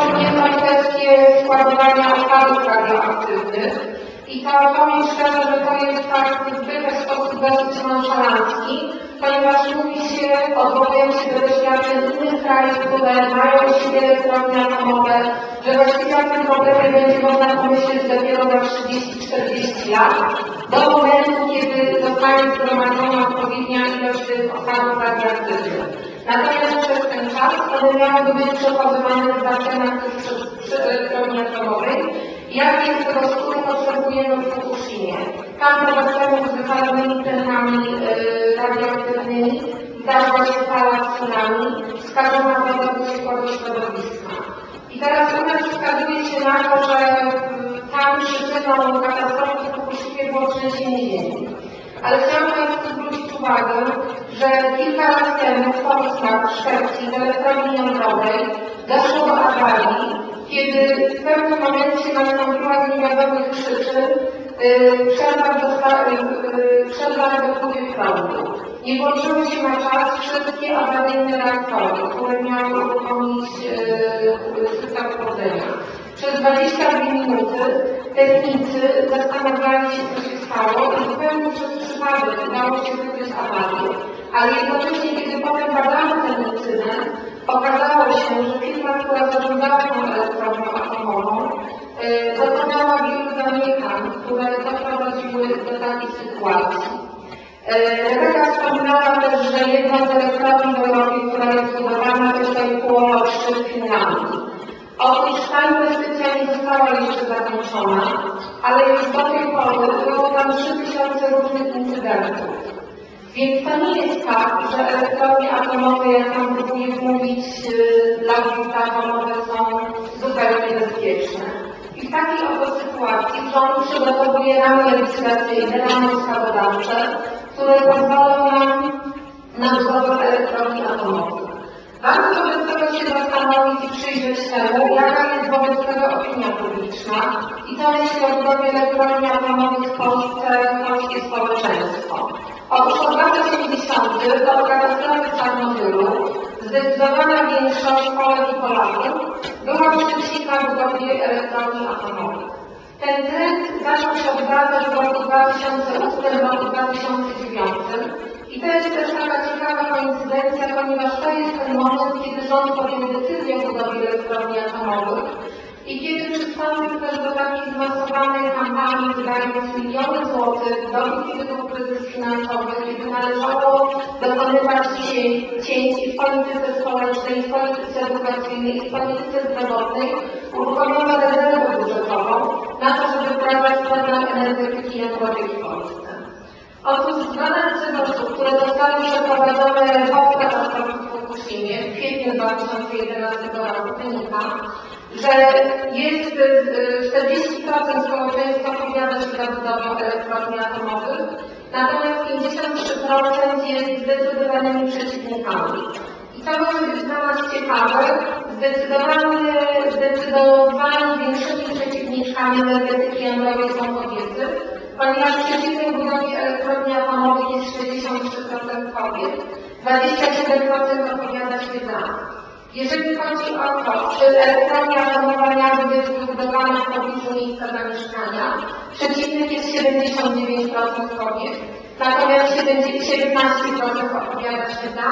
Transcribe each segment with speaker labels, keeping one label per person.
Speaker 1: podjęto kwestię składowania odpadów radioaktywnych. I to powiem szczerze, że to jest tak zbyt sposób dosyć nonszalancki, ponieważ mówi się, odwołując się do doświadczeń innych krajów, które mają u siebie elektrownie atomowe, że właściwie o tym będzie można pomyśleć dopiero za 30-40 lat, do momentu, kiedy zostanie zgromadzona odpowiednia ilość tych odpadów radioaktywnych. Natomiast przez ten czas one miałyby być przechowywane w basenach przy elektrowni atomowej. Jak jest tego skóry potrzebujemy w Fukushimie. Tam do basenów z wypalonymi tlenkami yy, radioaktywnymi zdarza się fala tsunami, skażona wyciekła do środowiska. I teraz u wskazuje się na to, że tam przyczyną katastrofy w Fukushimie było trzęsienie ziemi. Ale chciałam Państwu zwrócić uwagę, że kilka lat temu w Polsce, w Szwecji, w elektrowni jądrowej doszło do awarii, kiedy w pewnym momencie nastąpiła z niewiadomych przyczyn yy, przerwa dosta- yy, prądu. Nie włączyły się na czas wszystkie awaryjne reaktory, które miały uruchomić yy, system chłodzenia. Przez 22 minuty technicy zastanawiali się, co się stało i zupełnie przez przypadek udało się wykryć awarię. Ale jednocześnie, kiedy potem badano ten incydent, okazało się, że firma, która zarządzała tą elektrownią atomową, yy, dokonała wielu zaniechań, które doprowadziły do takiej sytuacji. Rebeka wspominała też, że jedną z elektrowni w Europie, która jest budowana, to jest Północny w Finlandii. Otóż ta inwestycja nie została jeszcze zakończona, ale już do tej pory było tam 3000 różnych incydentów. Więc to nie jest tak, że elektrownie atomowe, jak nam próbuje mówić lobby atomowe, są zupełnie bezpieczne. I w takiej oto sytuacji rząd przygotowuje ramy legislacyjne, ramy ustawodawcze, które pozwolą nam na budowę elektrowni atomowych. Warto wobec tego się zastanowić i przyjrzeć temu, jaka jest wobec tego opinia publiczna i co myśli o budowie elektrowni atomowych w Polsce polskie społeczeństwo. Otóż od lat 80. do katastrofy Czarnobylu zdecydowana większość Polek i Polaków była przeciwna budowie elektrowni atomowych. Ten trend zaczął się odwracać w roku 2008, roku 2009 i to jest też taka ciekawa koincydencja, ponieważ to jest ten moment, kiedy rząd podjął decyzję o budowie elektrowni atomowych i kiedy też do takiej zmasowanej kampanii, wydając miliony złotych do likwidytów kryzys finansowy, kiedy należało dokonywać cięć w polityce społecznej, w polityce edukacyjnej, i w polityce zdrowotnej, uruchomiono rezerwę budżetową na to, żeby wprowadzać program energetyki jądrowej w Polsce. Otóż z badań które zostały przeprowadzone po katastrofie w Fukushimie w kwietniu 2011 roku wynika, że jest 40% społeczeństwa opowiada się za budową elektrowni atomowych, natomiast 53% jest zdecydowanymi przeciwnikami. I to może być dla nas ciekawe, zdecydowanie, zdecydowanie większymi przeciwnikami energetyki jądrowej są kobiety, ponieważ przeciwnych budowie elektrowni atomowych jest 63% kobiet, 27% opowiada się za. Jeżeli chodzi o to, czy elektrownia atomowa być wybudowana w pobliżu miejsca zamieszkania, przeciwnych jest 79% kobiet, natomiast 17% opowiada się za,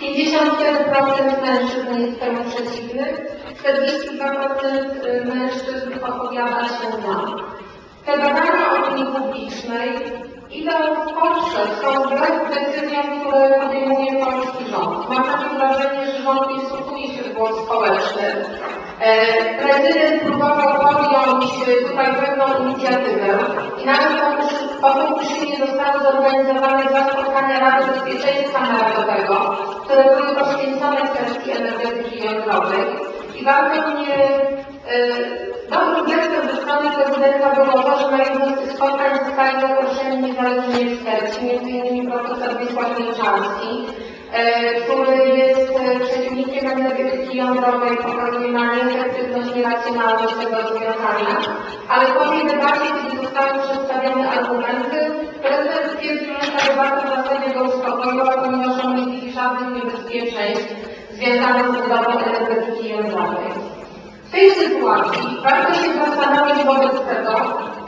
Speaker 1: 51% mężczyzn jest temu przeciwnych, 42% mężczyzn opowiada się za. Te badania opinii publicznej idą w poprzek, są wbrew decyzjom, które podejmuje polski rząd. Mam takie wrażenie, że rząd nie głos społeczny. E, prezydent próbował podjąć tutaj pewną inicjatywę i nawet Fukushimie zostały zorganizowane dwa spotkania Rady Bezpieczeństwa Narodowego, które były poświęcone kwestii energetyki jądrowej. I bardzo mnie e, Dobrym gestem ze strony prezydenta było to, że na jednym z tych spotkań zostali zaproszeni niezależni eksperci, m.in. profesor Wiesław Milczarski, e, który jest przeciwnikiem energetyki jądrowej, pokazuje na nieefektywność, nieracjonalność tego rozwiązania, ale po tej debacie, kiedy zostały przedstawione argumenty, prezydent stwierdził, że ta debata w zasadzie go uspokoiła, ponieważ on nie widzi żadnych niebezpieczeństw związanych z budową energetyki jądrowej. W tej sytuacji warto się zastanowić wobec tego,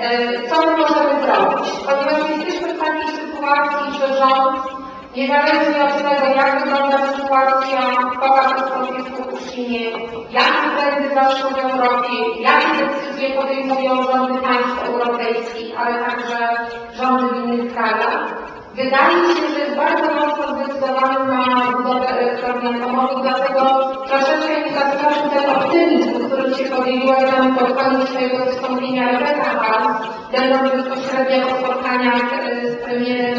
Speaker 1: e, co my możemy zrobić, ponieważ jesteśmy w takiej sytuacji, że rząd, niezależnie od tego, jak wygląda sytuacja po katastrofie w Fukushimie, jakie trendy zaszły w Europie, jakie decyzje podejmują rządy państw europejskich, ale także rządy w innych krajach, Wydaje mi się, że jest bardzo mocno zdecydowany na budowę elektrowni atomowych, dlatego troszeczkę mi zaskoczył ten optymizm, który się podzieliła tam pod koniec swojego wystąpienia Rebeka Harms, będąc bezpośrednio po spotkaniach z premierem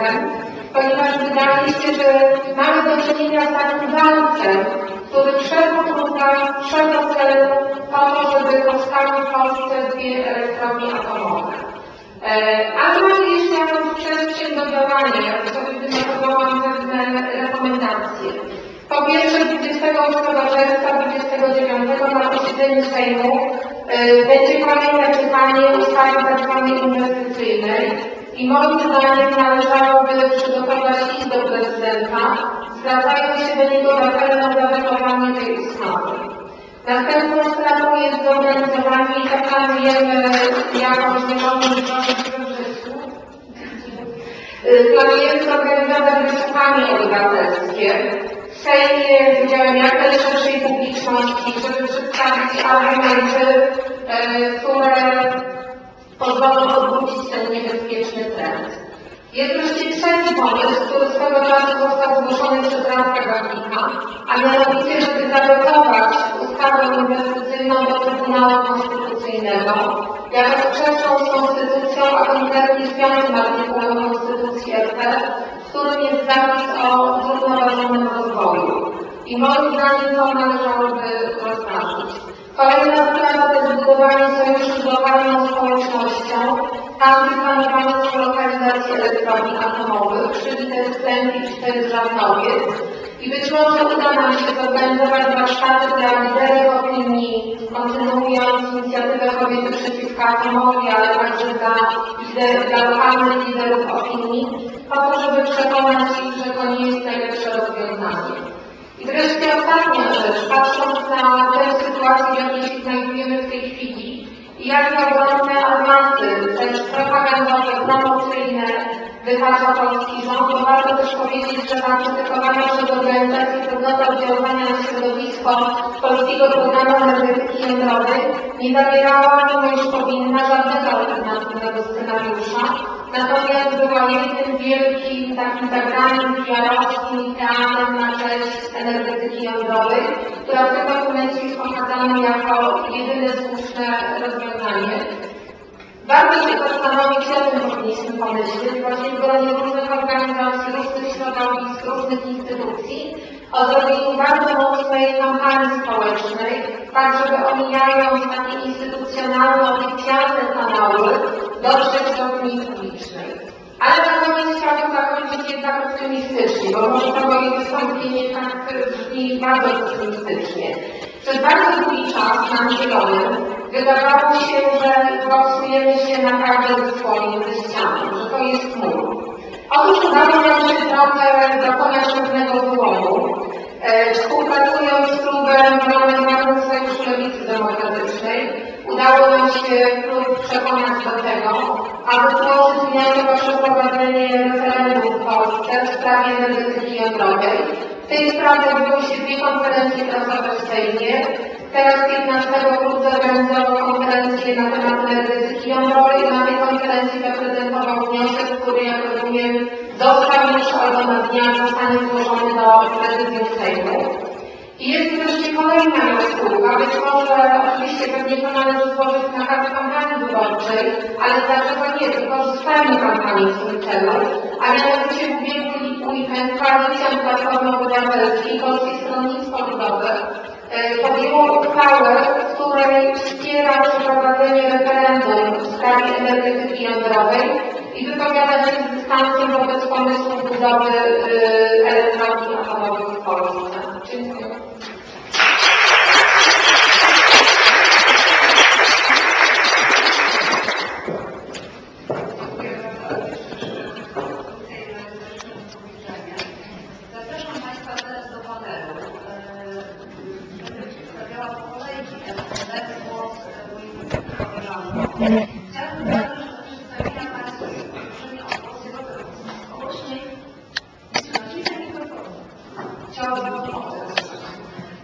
Speaker 1: prezydentem, ponieważ wydaje się, że mamy do czynienia z takim walcem, który wszedł w wszedł cel po to, żeby powstały w Polsce dwie elektrownie atomowe. Ale mamy jeszcze jakąś przestrzeń do działania, jak sobie wynotowałam pewne rekomendacje. Po pierwsze 28 czerwca 29 na posiedzeniu Sejmu będzie kolejne czytanie ustawy tzw. inwestycyjnej i moim zdaniem należałoby przygotować list do prezydenta, zwracając się do niego w apelem o zawetowanie tej ustawy. Następną sprawą jest zorganizowanie i planujemy jakąś zieloną Planujemy zorganizować wysłuchanie obywatelskie w Sejmie z udziałem jak najszerszej publiczności, żeby przedstawić argumenty, które pozwolą odwrócić ten niebezpieczny trend. Jest wreszcie trzeci pomysł, który swego czasu został zgłoszony przez Radka Gawlika, a mianowicie, żeby zadotować ustawę inwestycyjną do Trybunału Konstytucyjnego jako sprzeczną z Konstytucją, a konkretnie z piątym artykułem Konstytucji RP, w którym jest zapis o zrównoważonym rozwoju. I moim zdaniem to należałoby rozważyć. Kolejna sprawa to budowanie sojuszu z lokalną społecznością, są lokalizacje elektrowni atomowych, czyli te wstępy czy ten żarnowiec. I być może uda nam się zorganizować warsztaty dla liderów opinii, kontynuując inicjatywę kobiety przeciwko atomowi, ale także dla, lider, dla lokalnych liderów opinii, po to, żeby przekonać ich, że to nie jest najlepsze rozwiązanie. I wreszcie ostatnia rzecz, patrząc na tę sytuację, w jakiej się znajdujemy w tej chwili i jakie ogromne awanty, też propagandowe, promocyjne wytacza polski rząd, to warto też powiedzieć, że zaakceptowana przez organizację Wspólnota Oddziaływania na Środowisko Polskiego Programu Energetyki Jądrowej nie zawierała, mimo iż powinna, żadnego alternatywnego scenariusza, Natomiast była jednym wielkim takim zagranym PR-owskim teatrem na cześć energetyki jądrowej, która w tym dokumencie jest pokazana jako jedyne słuszne rozwiązanie. Warto się zastanowić, o tym powinniśmy pomyśleć, właśnie w gronie różnych organizacji, różnych środowisk, różnych instytucji, o zrobieniu bardzo mocnej kampanii społecznej, tak żeby omijając takie instytucjonalne, oficjalne kanały, dotrzeć do opinii publicznej. Ale na koniec chciałabym zakończyć jednak optymistycznie, bo może to moje wystąpienie tak brzmi bardzo optymistycznie. Przez bardzo długi czas nam zielonym wydawało się, że boksujemy się naprawdę ze swoim, ze ścianą, że to jest mur. Otóż udało nam się trochę dokonać pewnego wyłomu. E, współpracując z klubem Parlamentarnym Sojuszu Lewicy Demokratycznej, udało nam się klub przekonać do tego, aby złożyć wniosek o przeprowadzenie referendum w Polsce w sprawie jądrowej. W tej sprawie odbyły się dwie konferencje prasowe w Sejmie. Teraz 15 klub zorganizował konferencję na temat energetyki jądrowej na tej konferencji zaprezentował wniosek, który jak rozumiem został już albo na dniach zostanie złożony do prezydium Sejmu. I jest wreszcie kolejna jaskółka, być może oczywiście pewnie to należy złożyć na kartę kampanii wyborczej, ale dlaczego nie, wykorzystajmy kampanii w tym celu, a mianowicie w ubiegły weekend koalicja Platformy Obywatelskiej i Polskie Stronnictwo Ludowe e, podjęło uchwałę, w której wspiera przeprowadzenie referendum w sprawie energetyki jądrowej i wypowiada się z dystansem wobec pomysłu budowy e, elektrowni atomowych w Polsce. Dziękuję.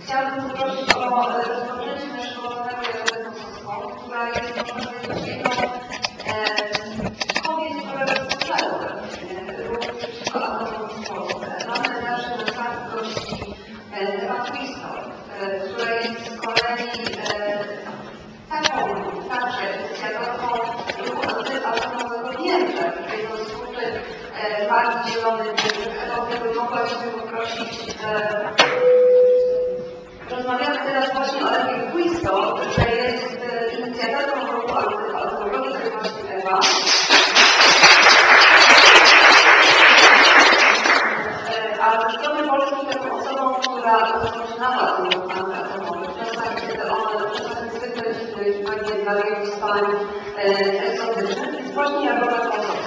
Speaker 2: Chciałabym poprosić o e, rozpoczęcie naszego nowego rozmowy obecną która jest odpowiedzią powieść, e, która rozpoczęła e, ruch przeciwko aborcji w Polsce. Mamy naszą otwartość Emma Twistor, która jest z kolei taką także inicjatorką ruchu antyalkoholowego w Niemczech, jedną z twórczych partii zielonych w Europie, bym mogła się poprosić Rozmawiamy teraz właśnie o Ewie Quisto, że jest e, inicjatorką ruchu Ewa. E, A strony Polski taką osobą, która rozpoczynała ten ruch czasach, kiedy one czasem zwykle pewnie dla wielu z Pań e, egzotycznych, jest właśnie Jagoda Kłosowska.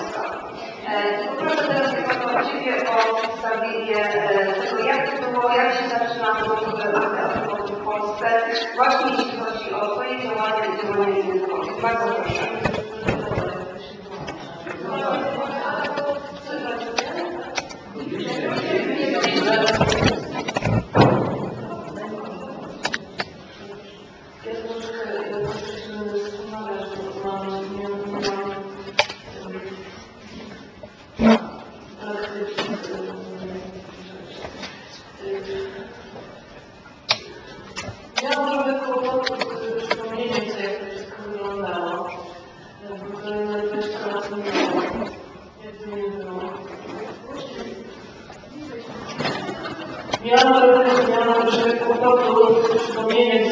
Speaker 2: E, I poproszę teraz tylko Ciebie o przedstawienie e, tego, jak to było, jak się zaczyna ruch antyalkoholowy w Polsce, właśnie jeśli chodzi o Twoje działania i działania kobiet. Bardzo proszę.
Speaker 3: Z